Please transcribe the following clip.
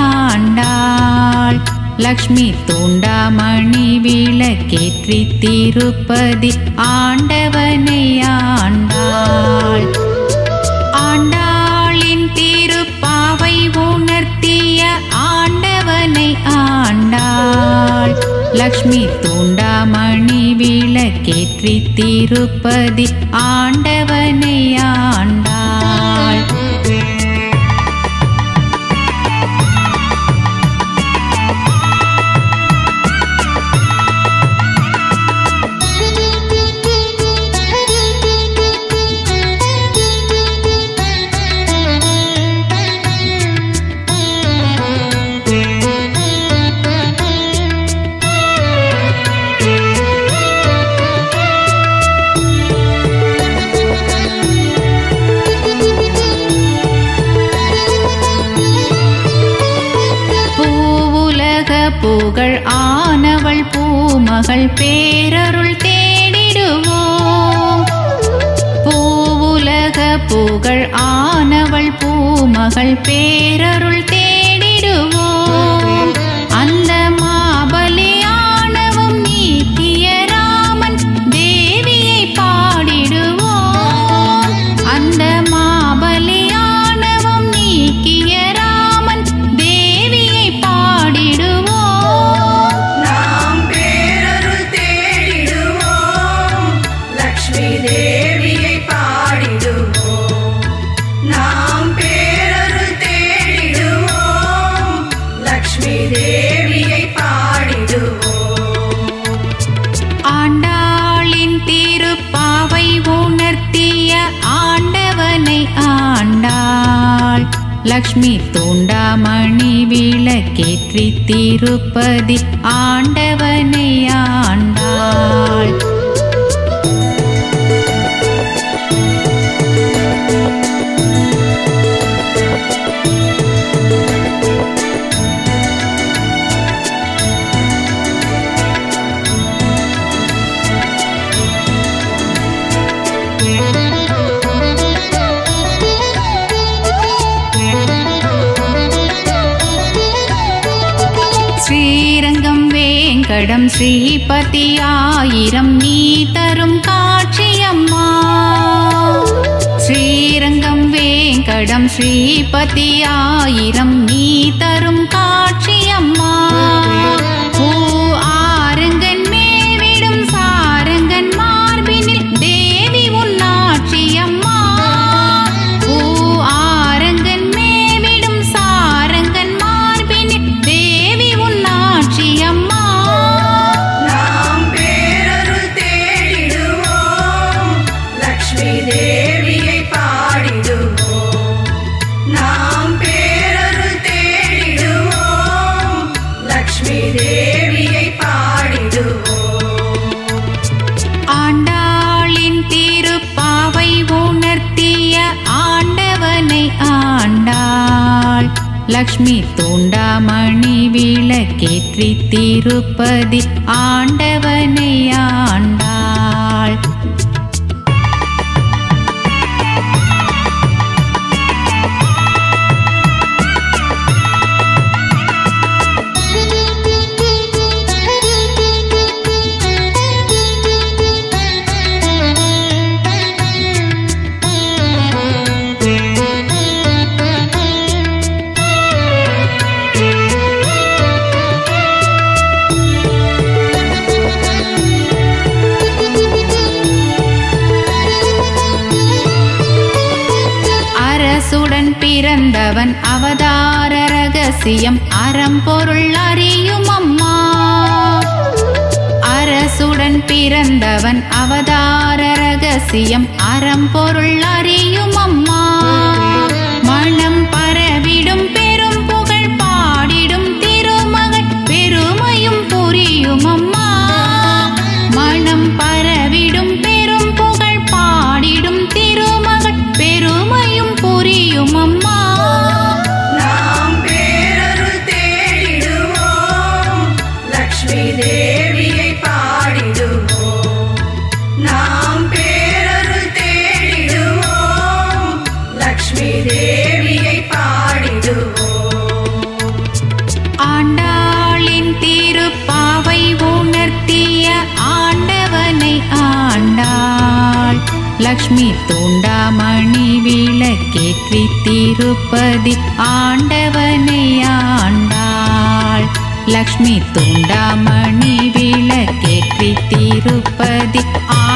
ஆண்டாள் லக்ஷ்மி தூண்டாமணி விளக்கேற்றி திருப்பதி ஆண்டவனை ஆண்டாள். ஆண்டாளின் திருப்பாவை உணர்த்திய ஆண்டவனை ஆண்டாள். லக்ஷ்மி தூண்டாமணி விளக்கேற்றி திருப்பதி ஆண்டவனை ஆண்டாள். புகழ் ஆனவள் பூமகள் பேரருள் தேடிடுவோம். பூவுலக புகழ் ஆனவள் பூமகள் பேரருள் தேடிடுவோம். லக்ஷ்மி தூண்டாமணி விளக்கேற்றி திருப்பதி ஆண்டவனை ஆண்டாள். வேங்கடம் ஸ்ரீபதி ஆயிரம் நீ தரும் காட்சியம்மா ஸ்ரீரங்கம் வேங்கடம் ஸ்ரீபதி ஆயிரம் நீ தரும் லக்ஷ்மி தூண்டாமணி விளக்கேற்றி திருப்பதி ஆண்ட அரசுடன் பிறந்தவன் அவதார ரகசியம். அறம்பொருள் அறியும் அம்மா. அரசுடன் பிறந்தவன் அவதார ரகசியம். அறம்பொருள் அறியும் அம்மா. லக்ஷ்மி தூண்டாமணி விளக்கேற்றி திருப்பதி ஆண்டவனை ஆண்டாள். லக்ஷ்மி தூண்டாமணி விளக்கேற்றி திருப்பதி ஆ